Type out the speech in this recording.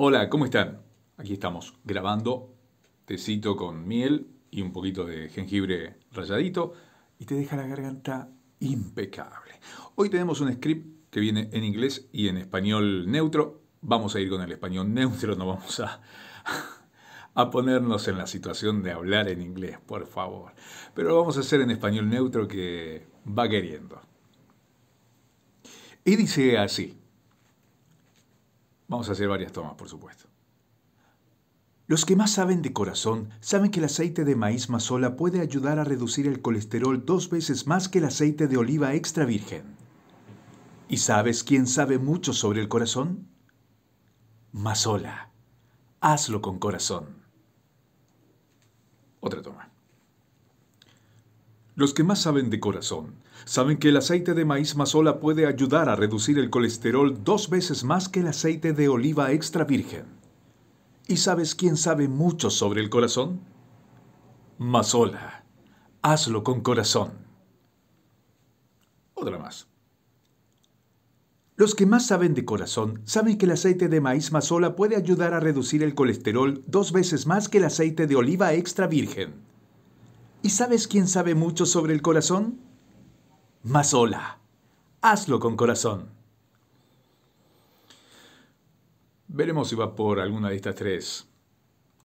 Hola, ¿cómo están? Aquí estamos grabando tecito con miel y un poquito de jengibre ralladito y te deja la garganta impecable. Hoy tenemos un script que viene en inglés y en español neutro. Vamos a ir con el español neutro, no vamos a, a ponernos en la situación de hablar en inglés, por favor. Pero lo vamos a hacer en español neutro que va queriendo. Y dice así. Vamos a hacer varias tomas, por supuesto. Los que más saben de corazón saben que el aceite de maíz mazola puede ayudar a reducir el colesterol dos veces más que el aceite de oliva extra virgen. ¿Y sabes quién sabe mucho sobre el corazón? Mazola. Hazlo con corazón. Otra toma. Los que más saben de corazón saben que el aceite de maíz mazola puede ayudar a reducir el colesterol dos veces más que el aceite de oliva extra virgen. ¿Y sabes quién sabe mucho sobre el corazón? Mazola. Hazlo con corazón. Otra más. Los que más saben de corazón saben que el aceite de maíz mazola puede ayudar a reducir el colesterol dos veces más que el aceite de oliva extra virgen. ¿Y sabes quién sabe mucho sobre el corazón? Mazola. Hazlo con corazón. Veremos si va por alguna de estas tres